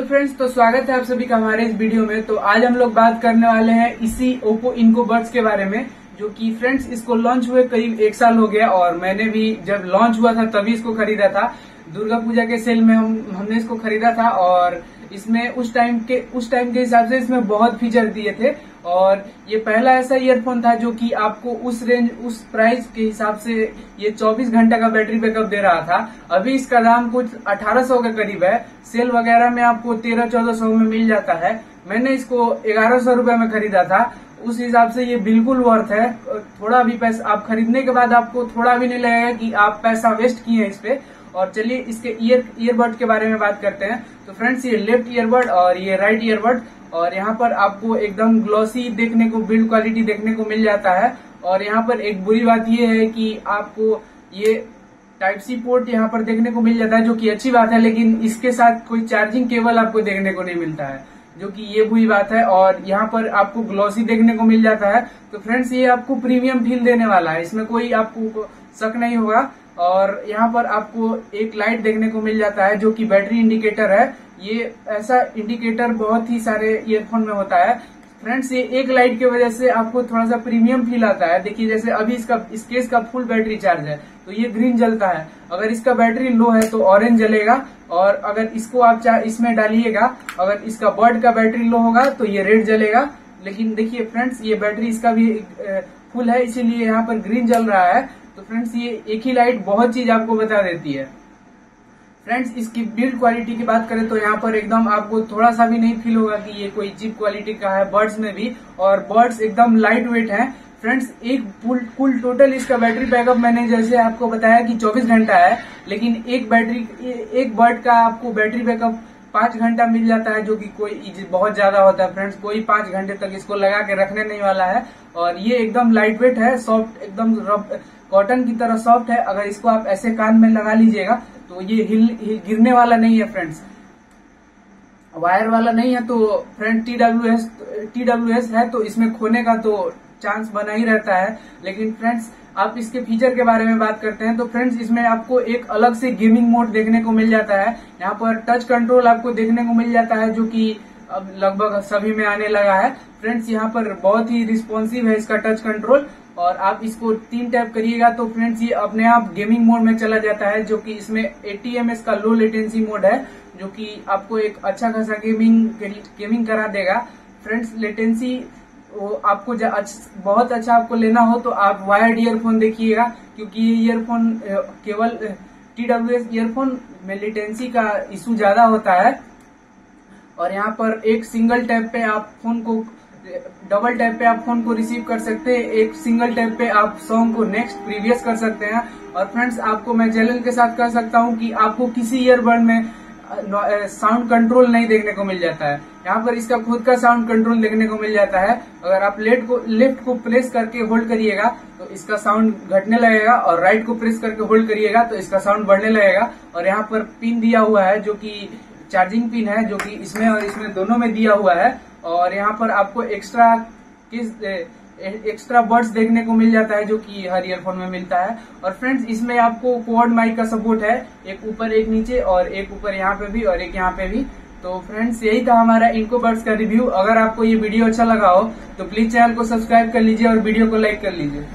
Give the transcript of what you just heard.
Friends तो स्वागत है आप सभी का हमारे इस वीडियो में। तो आज हम लोग बात करने वाले हैं इसी ओप्पो इनको बर्ड्स के बारे में, जो कि फ्रेंड्स इसको लॉन्च हुए करीब एक साल हो गया और मैंने भी जब लॉन्च हुआ था तभी इसको खरीदा था। दुर्गा पूजा के सेल में हम, हमने इसको खरीदा था और इसमें उस टाइम के, उस टाइम के हिसाब से इसमें बहुत फीचर दिए थे। और ये पहला ऐसा ईयरफोन था जो कि आपको उस रेंज उस प्राइस के हिसाब से ये 24 घंटे का बैटरी बैकअप दे रहा था। अभी इसका दाम कुछ 1800 के करीब है। सेल वगैरह में आपको 13-1400 में मिल जाता है। मैंने इसको 1100 रुपए में खरीदा था। उस हिसाब से ये बिल्कुल वर्थ है। थोड़ा भी पैसा, आप खरीदने के बाद आपको थोड़ा भी नहीं लगेगा कि आप पैसा वेस्ट किए हैं इस पे। और चलिए इसके ईयर ईयरबड के बारे में बात करते हैं। तो फ्रेंड्स ये लेफ़्ट ईयरबड और ये राइट ईयरबड और यहाँ पर आपको एकदम ग्लॉसी देखने को बिल्ड क्वालिटी देखने को मिल जाता है। और यहाँ पर एक बुरी बात ये है कि आपको ये टाइप सी पोर्ट यहाँ पर देखने को मिल जाता है, जो कि अच्छी बात है, लेकिन इसके साथ कोई चार्जिंग केबल आपको देखने को नहीं मिलता है। जो कि ये बुरी बात है और यहाँ पर आपको ग्लॉसी देखने को मिल जाता है। तो फ्रेंड्स ये आपको प्रीमियम फील देने वाला है। इसमें कोई आपको शक नहीं होगा और यहाँ पर आपको एक लाइट देखने को मिल जाता है जो कि बैटरी इंडिकेटर है। ये ऐसा इंडिकेटर बहुत ही सारे ईयरफोन में होता है। फ्रेंड्स ये एक लाइट की वजह से आपको थोड़ा सा प्रीमियम फील आता है। देखिए, जैसे अभी इसका, इस केस का फुल बैटरी चार्ज है। तो ये ग्रीन जलता है। अगर इसका बैटरी लो है तो ऑरेंज जलेगा और अगर इसको आप चाहे, इसमें डालिएगा, अगर इसका बर्ड का बैटरी लो होगा तो ये रेड जलेगा। लेकिन देखिए फ्रेंड्स ये बैटरी इसका भी फुल है, इसीलिए यहाँ पर ग्रीन जल रहा है। तो फ्रेंड्स ये एक ही लाइट बहुत चीज़ आपको बता देती है। फ्रेंड्स इसकी बिल्ड क्वालिटी की बात करें तो यहाँ पर एकदम आपको थोड़ा सा भी नहीं फील होगा कि ये कोई चीप क्वालिटी का है बर्ड्स में भी। और बर्ड्स एकदम लाइट वेट है। फ्रेंड्स एक कुल टोटल इसका बैटरी बैकअप मैंने जैसे आपको बताया कि 24 घंटा है लेकिन एक बैटरी एक बर्ड का आपको बैटरी बैकअप पाँच घंटा मिल जाता है जो कि कोई बहुत ज़्यादा होता है। फ्रेंड्स कोई पाँच घंटे तक इसको लगा के रखने नहीं वाला है। और ये एकदम लाइट वेट है सॉफ्ट एकदम कॉटन की तरह सॉफ्ट है। अगर इसको आप ऐसे कान में लगा लीजिएगा तो ये हिल, हिल गिरने वाला नहीं है फ्रेंड्स वायर वाला नहीं है तो friend T W S T W S है तो इसमें खोने का तो चांस बना ही रहता है। लेकिन फ्रेंड्स आप इसके फीचर के बारे में बात करते हैं तो फ्रेंड्स इसमें आपको एक अलग से गेमिंग मोड देखने को मिल जाता है। यहाँ पर टच कंट्रोल आपको देखने को मिल जाता है, जो कि अब लगभग सभी में आने लगा है। फ्रेंड्स यहाँ पर बहुत ही रिस्पॉन्सिव है इसका टच कंट्रोल और आप इसको तीन टैप करिएगा तो फ्रेंड्स ये अपने आप गेमिंग मोड में चला जाता है, जो कि इसमें एटीएमएस का लो लेटेंसी मोड है, जो कि आपको एक अच्छा खासा गेमिंग गेमिंग करा देगा। फ्रेंड्स लेटेंसी वो आपको बहुत अच्छा आपको लेना हो तो आप वायर्ड ईयरफोन देखिएगा, क्योंकि ये ईयरफोन केवल टी डब्ल्यू एस ईयरफोन में लेटेंसी का इशू ज़्यादा होता है। और यहाँ पर एक सिंगल टैप पे आप फ़ोन को डबल टैप पे आप फ़ोन को रिसीव कर सकते हैं, एक सिंगल टैप पे आप सॉन्ग को नेक्स्ट प्रीवियस कर सकते हैं। और फ्रेंड्स आपको मैं चैलेंज के साथ कह सकता हूँ कि आपको किसी ईयरबड में साउंड कंट्रोल नहीं देखने को मिल जाता है। यहाँ पर इसका खुद का साउंड कंट्रोल देखने को मिल जाता है। अगर आप लेफ़्ट को लेफ़्ट को प्रेस करके होल्ड करिएगा तो इसका साउंड घटने लगेगा और राइट को प्रेस करके होल्ड करिएगा तो इसका साउंड बढ़ने लगेगा। और यहाँ पर पिन दिया हुआ है, जो कि चार्जिंग पिन है, जो कि इसमें और इसमें दोनों में दिया हुआ है। और यहाँ पर आपको एक्स्ट्रा किस एक्स्ट्रा बर्ड्स देखने को मिल जाता है जो कि हर ईयरफोन में मिलता है। और फ्रेंड्स इसमें आपको कोड माइक का सपोर्ट है। एक ऊपर, एक नीचे और एक ऊपर यहाँ पे भी और एक यहाँ पे भी। तो फ्रेंड्स यही था हमारा इनको बर्ड्स का रिव्यू अगर आपको ये वीडियो अच्छा लगा हो तो प्लीज़ चैनल को सब्सक्राइब कर लीजिए और वीडियो को लाइक कर लीजिए।